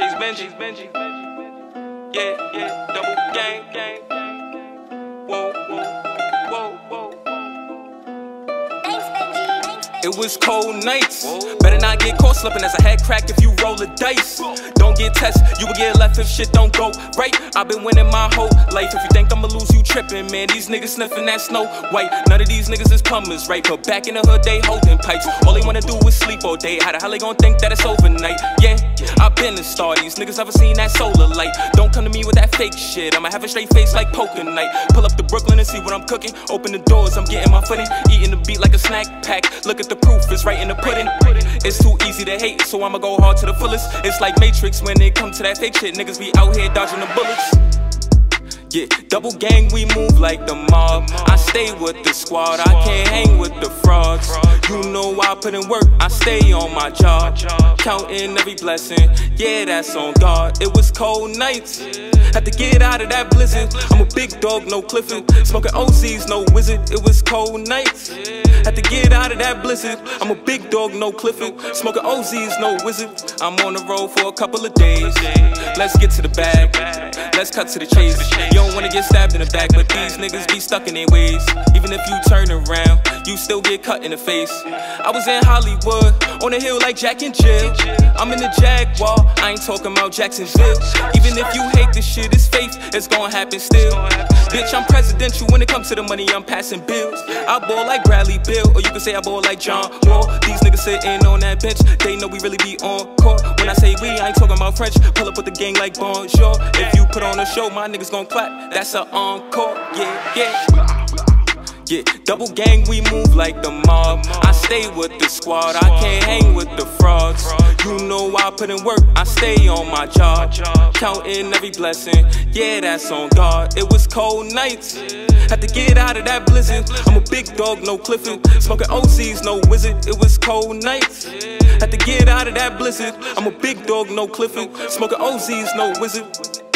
Chase Benji, Benji. Yeah, yeah, double gang, gang. Whoa, whoa, whoa, whoa. It was cold nights. Better not get caught slipping as a head crack if you roll the dice. Don't get tested, you will get left if shit don't go right. I've been winning my whole life. If you think I'ma lose, you tripping, man. These niggas sniffing that snow white. None of these niggas is plumbers, right? But back in the hood, they holding pipes. All they wanna do is sleep all day. How the hell they gon' think that it's overnight? Yeah, I've been a star. These niggas never seen that solar light. Don't come to me with that fake shit. I'ma have a straight face like poker night. Pull up to Brooklyn and see what I'm cooking. Open the doors, I'm getting my footing. Eating the beat like a snack pack. Look at the proof, it's right in the pudding. It's too easy to hate, so I'ma go hard to the fullest. It's like Matrix when it come to that fake shit. Niggas be out here dodging the bullets. Yeah, double gang, we move like the mob. I stay with the squad, I can't hang with the frauds. You know I put in work, I stay on my job. Counting every blessing, yeah, that's on God. It was cold nights, had to get out of that blizzard. I'm a big dog, no Clifford. Smoking OZs, no wizard. It was cold nights, had to get out of that blizzard. I'm a big dog, no Clifford. Smoking OZs, no wizard. I'm on the road for a couple of days. Let's get to the bag, let's cut to the chase. You don't wanna get stabbed in the back, but these niggas be stuck in their ways. Even if you turn around, you still get cut in the face. I was in Hollywood, on the hill like Jack and Jill. I'm in the Jaguar, I ain't talking about Jacksonville. Even if you hate this shit, it's faith, it's gonna happen still. Bitch, I'm presidential when it comes to the money, I'm passing bills. I ball like Bradley Beal, or you can say I ball like John Wall. These niggas sitting on that bench, they know we really be on court. When I say we, I ain't talking about French. Pull up with the gang like Bonjour. If you put on a show, my niggas gon' clap. That's a encore, yeah, yeah. Yeah, double gang, we move like the stay with the squad, I can't hang with the frauds. You know I put in work, I stay on my job. Counting every blessing, yeah, that's on God. It was cold nights, had to get out of that blizzard. I'm a big dog, no Clifford. Smoking OZs, no wizard. It was cold nights, had to get out of that blizzard. I'm a big dog, no Clifford. Smoking OZs, no wizard.